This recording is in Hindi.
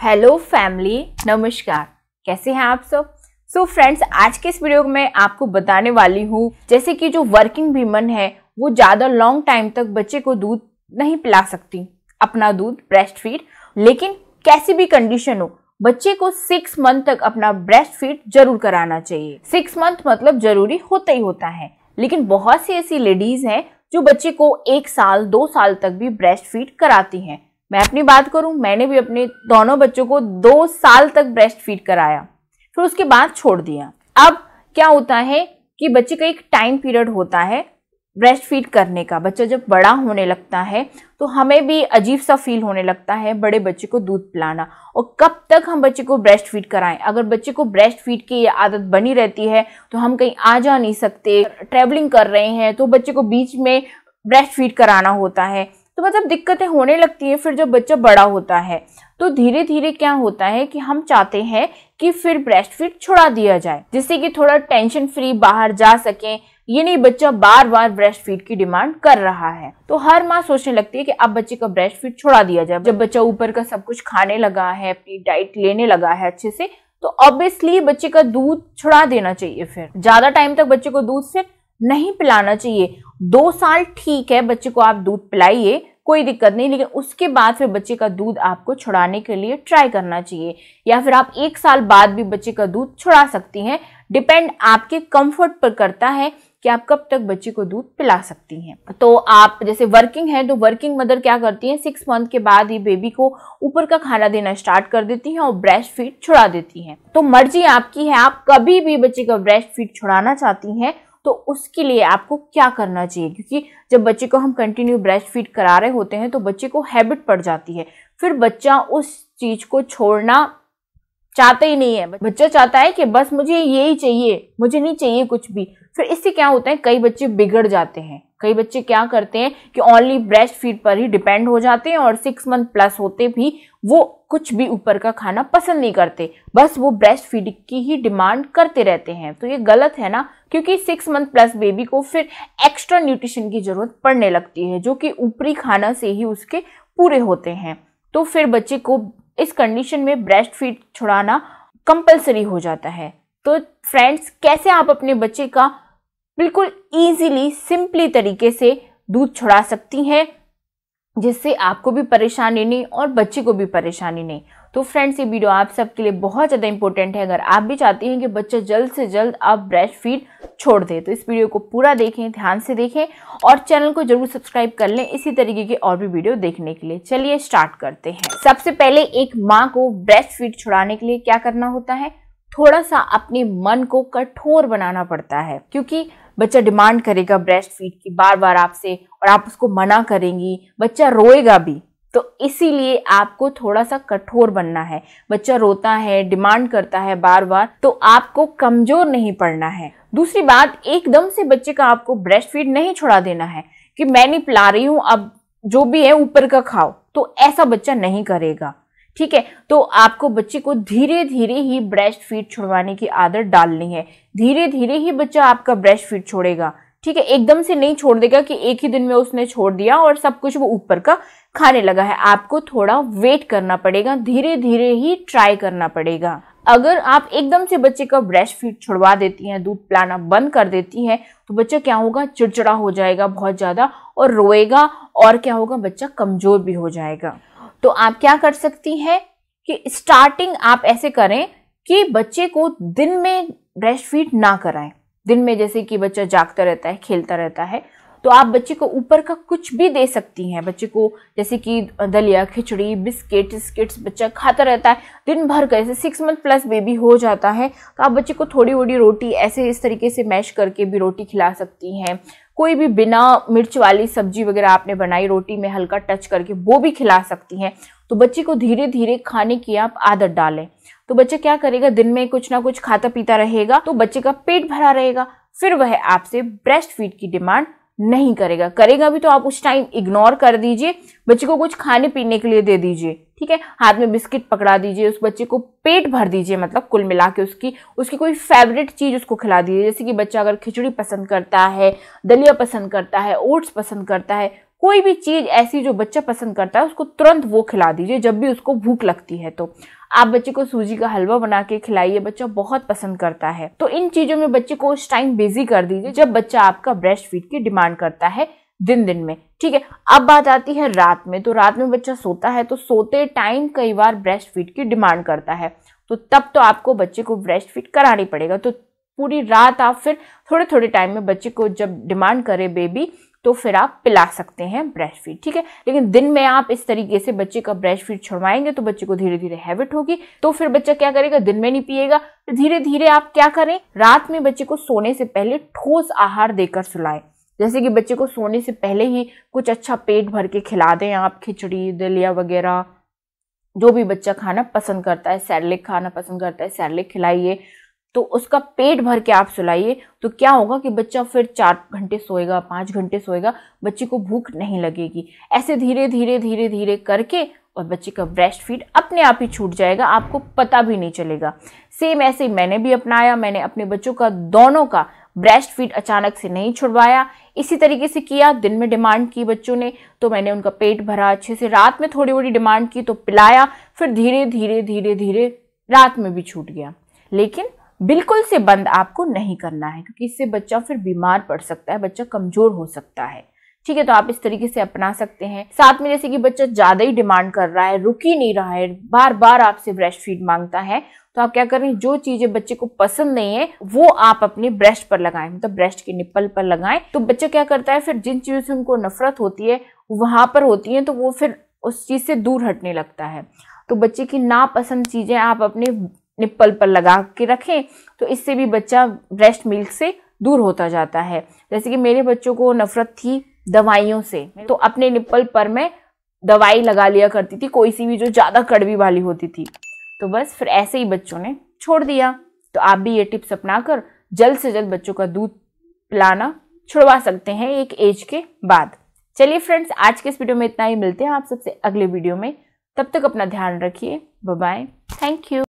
हेलो फैमिली, नमस्कार। कैसे हैं आप सब? सो फ्रेंड्स आज के इस वीडियो में आपको बताने वाली हूँ, जैसे कि जो वर्किंग वीमन है, वो ज़्यादा लॉन्ग टाइम तक बच्चे को दूध नहीं पिला सकती। अपना दूध ब्रेस्ट फ़ीड लेकिन कैसी भी कंडीशन हो, बच्चे को सिक्स मंथ तक अपना ब्रेस्ट फ़ीड ज़रूर कराना चाहिए। सिक्स मंथ मतलब ज़रूरी होता ही होता है। लेकिन बहुत सी ऐसी लेडीज़ हैं, जो बच्चे को एक साल, दो साल तक भी ब्रेस्ट फ़ीड कराती हैं। मैं अपनी बात करूँ, मैंने भी अपने दोनों बच्चों को दो साल तक ब्रेस्ट फ़ीड कराया, फिर उसके बाद छोड़ दिया। अब क्या होता है कि बच्चे का एक टाइम पीरियड होता है ब्रेस्ट फ़ीड करने का। बच्चा जब बड़ा होने लगता है तो हमें भी अजीब सा फील होने लगता है बड़े बच्चे को दूध पिलाना। और कब तक हम बच्चे को ब्रेस्ट फ़ीड कराएँ? अगर बच्चे को ब्रेस्ट फ़ीड की आदत बनी रहती है तो हम कहीं आ जा नहीं सकते। ट्रेवलिंग कर रहे हैं तो बच्चे को बीच में ब्रेस्ट फ़ीड कराना होता है। तो मतलब दिक्कतें होने लगती है, फिर जब बच्चा बड़ा होता है तो धीरे धीरे क्या होता है कि हम चाहते हैं कि फिर ब्रेस्ट फ़ीड छुड़ा दिया जाए, जिससे कि थोड़ा टेंशन फ्री बाहर जा सके। ये नहीं बच्चा बार बार ब्रेस्ट फ़ीड की डिमांड कर रहा है। तो हर माँ सोचने लगती है कि अब बच्चे का ब्रेस्ट फ़ीड छुड़ा दिया जाए। जब बच्चा ऊपर का सब कुछ खाने लगा है, अपनी डाइट लेने लगा है अच्छे से तो ऑब्वियसली बच्चे का दूध छुड़ा देना चाहिए फिर। ज़्यादा टाइम तक बच्चे को दूध फिर नहीं पिलाना चाहिए। दो साल ठीक है बच्चे को आप दूध पिलाइए कोई दिक्कत नहीं, लेकिन उसके बाद फिर बच्चे का दूध आपको छुड़ाने के लिए ट्राई करना चाहिए। या फिर आप एक साल बाद भी बच्चे का दूध छुड़ा सकती हैं। डिपेंड आपके कंफर्ट पर करता है कि आप कब तक बच्चे को दूध पिला सकती हैं। तो आप जैसे वर्किंग है तो वर्किंग मदर क्या करती हैं? सिक्स मंथ के बाद ही बेबी को ऊपर का खाना देना स्टार्ट कर देती हैं और ब्रेस्ट फ़ीड छुड़ा देती हैं। तो मर्ज़ी आपकी है, आप कभी भी बच्चे का ब्रेस्ट फ़ीड छुड़ाना चाहती हैं तो उसके लिए आपको क्या करना चाहिए? क्योंकि जब बच्चे को हम कंटिन्यू ब्रेस्ट फ़ीड करा रहे होते हैं तो बच्चे को हैबिट पड़ जाती है। फिर बच्चा उस चीज़ को छोड़ना चाहता ही नहीं है। बच्चा चाहता है कि बस मुझे यही चाहिए, मुझे नहीं चाहिए कुछ भी। फिर इससे क्या होता है, कई बच्चे बिगड़ जाते हैं। कई बच्चे क्या करते हैं कि ओनली ब्रेस्ट फ़ीड पर ही डिपेंड हो जाते हैं और सिक्स मंथ प्लस होते भी वो कुछ भी ऊपर का खाना पसंद नहीं करते। बस वो ब्रेस्ट फ़ीड की ही डिमांड करते रहते हैं। तो ये गलत है ना? क्योंकि सिक्स मंथ प्लस बेबी को फिर एक्स्ट्रा न्यूट्रिशन की ज़रूरत पड़ने लगती है, जो कि ऊपरी खाना से ही उसके पूरे होते हैं। तो फिर बच्चे को इस कंडीशन में ब्रेस्ट फ़ीड छुड़ाना कंपलसरी हो जाता है। तो फ्रेंड्स कैसे आप अपने बच्चे का बिल्कुल ईजीली सिंपली तरीके से दूध छुड़ा सकती हैं? जिससे आपको भी परेशानी नहीं और बच्चे को भी परेशानी नहीं। तो फ्रेंड्स ये वीडियो आप सबके लिए बहुत ज़्यादा इंपॉर्टेंट है। अगर आप भी चाहते हैं कि बच्चा जल्द से जल्द आप ब्रेस्ट फ़ीड छोड़ दें तो इस वीडियो को पूरा देखें, ध्यान से देखें और चैनल को ज़रूर सब्सक्राइब कर लें इसी तरीके के और भी वीडियो देखने के लिए। चलिए स्टार्ट करते हैं। सबसे पहले एक माँ को ब्रेस्ट फ़ीड छुड़ाने के लिए क्या करना होता है? थोड़ा सा अपने मन को कठोर बनाना पड़ता है, क्योंकि बच्चा डिमांड करेगा ब्रेस्ट फ़ीड की बार बार आपसे और आप उसको मना करेंगी, बच्चा रोएगा भी। तो इसीलिए आपको थोड़ा सा कठोर बनना है। बच्चा रोता है, डिमांड करता है बार बार तो आपको कमज़ोर नहीं पड़ना है। दूसरी बात, एकदम से बच्चे का आपको ब्रेस्ट फ़ीड नहीं छोड़ा देना है कि मैं नहीं पिला रही हूँ, अब जो भी है ऊपर का खाओ। तो ऐसा बच्चा नहीं करेगा। ठीक है? तो आपको बच्चे को धीरे धीरे ही ब्रेस्ट फ़ीड छुड़वाने की आदत डालनी है। धीरे धीरे ही बच्चा आपका ब्रेस्ट फ़ीड छोड़ेगा। ठीक है? एकदम से नहीं छोड़ देगा कि एक ही दिन में उसने छोड़ दिया और सब कुछ वो ऊपर का खाने लगा है। आपको थोड़ा वेट करना पड़ेगा धीरे धीरे ही ट्राई करना पड़ेगा। अगर आप एकदम से बच्चे का ब्रेस्ट फ़ीड छुड़वा देती हैं, दूध पिलाना बंद कर देती हैं तो बच्चा क्या होगा? चिड़चिड़ा हो जाएगा बहुत ज़्यादा और रोएगा और क्या होगा? बच्चा कमज़ोर भी हो जाएगा। तो आप क्या कर सकती हैं कि स्टार्टिंग आप ऐसे करें कि बच्चे को दिन में ब्रेस्ट फ़ीड ना कराएँ। दिन में जैसे कि बच्चा जागता रहता है, खेलता रहता है तो आप बच्चे को ऊपर का कुछ भी दे सकती हैं। बच्चे को जैसे कि दलिया, खिचड़ी, बिस्किट, स्किट्स बच्चा खाता रहता है, दिन भर का जैसे सिक्स मंथ प्लस बेबी हो जाता है। तो आप बच्चे को थोड़ी थोड़ी रोटी ऐसे इस तरीके से मैश करके भी रोटी खिला सकती हैं। कोई भी बिना मिर्च वाली सब्ज़ी वगैरह आपने बनाई रोटी में हल्का टच करके वो भी खिला सकती हैं। तो बच्चे को धीरे धीरे खाने की आप आदत डालें। तो बच्चा क्या करेगा, दिन में कुछ ना कुछ खाता पीता रहेगा तो बच्चे का पेट भरा रहेगा। फिर वह आपसे ब्रेस्ट फ़ीड की डिमांड नहीं करेगा। करेगा भी तो आप उस टाइम इग्नोर कर दीजिए, बच्चे को कुछ खाने पीने के लिए दे दीजिए, ठीक है? हाथ में बिस्किट पकड़ा दीजिए, उस बच्चे को पेट भर दीजिए मतलब कुल मिला के उसकी उसकी कोई फेवरेट चीज़ उसको खिला दीजिए। जैसे कि बच्चा अगर खिचड़ी पसंद करता है, दलिया पसंद करता है, ओट्स पसंद करता है कोई भी चीज़ ऐसी जो बच्चा पसंद करता है, उसको तुरंत वो खिला दीजिए, जब भी उसको भूख लगती है तो। आप बच्चे को सूजी का हलवा बना के खिलाइए, बच्चा बहुत पसंद करता है। तो इन चीज़ों में बच्चे को उस टाइम बिज़ी कर दीजिए, जब बच्चा आपका ब्रेस्ट फ़ीड की डिमांड करता है दिन दिन में, ठीक है? अब बात आती है रात में तो रात में बच्चा सोता है तो सोते टाइम कई बार ब्रेस्ट फ़ीड की डिमांड करता है। तो तब तो आपको बच्चे को ब्रेस्ट फ़ीड करानी पड़ेगा। तो पूरी रात आप फिर थोड़े थोड़े टाइम में बच्चे को जब डिमांड करे बेबी तो फिर आप पिला सकते हैं ब्रेस्ट फ़ीड ठीक है? लेकिन दिन में आप इस तरीके से बच्चे का ब्रेस्ट फ़ीड छुड़वाएँगे तो बच्चे को धीरे धीरे हैबिट होगी। तो फिर बच्चा क्या करेगा? दिन में नहीं पिएगा। तो धीरे धीरे आप क्या करें? रात में बच्चे को सोने से पहले ठोस आहार देकर सुलाएँ। जैसे कि बच्चे को सोने से पहले ही कुछ अच्छा पेट भर के खिला दें आप, खिचड़ी, दलिया वगैरह। जो भी बच्चा खाना पसंद करता है, सैरलिक खाना पसंद करता है, सैरलिक खिलाइए। तो उसका पेट भर के आप सुलाइए तो क्या होगा कि बच्चा फिर चार घंटे सोएगा, पाँच घंटे सोएगा, बच्चे को भूख नहीं लगेगी। ऐसे धीरे धीरे धीरे धीरे करके और बच्चे का ब्रेस्ट फ़ीड अपने आप ही छूट जाएगा, आपको पता भी नहीं चलेगा। सेम ऐसे मैंने भी अपनाया, मैंने अपने बच्चों का, दोनों का ब्रेस्ट फ़ीड अचानक से नहीं छुड़वाया। इसी तरीके से किया, दिन में डिमांड की बच्चों ने तो मैंने उनका पेट भरा, अच्छे से रात में थोड़ी बड़ी डिमांड की तो पिलाया, फिर धीरे धीरे धीरे धीरे रात में भी छूट गया। लेकिन बिल्कुल से बंद आपको नहीं करना है, क्योंकि इससे बच्चा फिर बीमार पड़ सकता है, बच्चा कमज़ोर हो सकता है। ठीक है तो आप इस तरीके से अपना सकते हैं। साथ में जैसे कि बच्चा ज़्यादा ही डिमांड कर रहा है, रुक ही नहीं रहा है बार बार आपसे ब्रेस्ट फ़ीड माँगता है तो आप क्या करें, जो चीज़ें बच्चे को पसंद नहीं है, वो आप अपने ब्रेस्ट पर लगाएँ मतलब तो ब्रेस्ट के निप्पल पर लगाएँ। तो बच्चा क्या करता है, फिर जिन चीज़ों से उनको नफरत होती है, वहाँ पर होती है तो वो फिर उस चीज़ से दूर हटने लगता है। तो बच्चे की नापसंद चीज़ें आप अपने निप्पल पर लगा के रखें तो इससे भी बच्चा ब्रेस्ट मिल्क से दूर होता जाता है। जैसे कि मेरे बच्चों को नफरत थी दवाइयों से तो अपने निप्पल पर मैं दवाई लगा लिया करती थी, कोई सी भी जो ज़्यादा कड़वी वाली होती थी। तो बस फिर ऐसे ही बच्चों ने छोड़ दिया। तो आप भी ये टिप्स अपना कर जल्द से जल्द बच्चों का दूध पिलाना छुड़वा सकते हैं एक एज के बाद। चलिए फ्रेंड्स आज के इस वीडियो में इतना ही। मिलते हैं आप सबसे अगले वीडियो में। तब तक अपना ध्यान रखिए। Bye thank you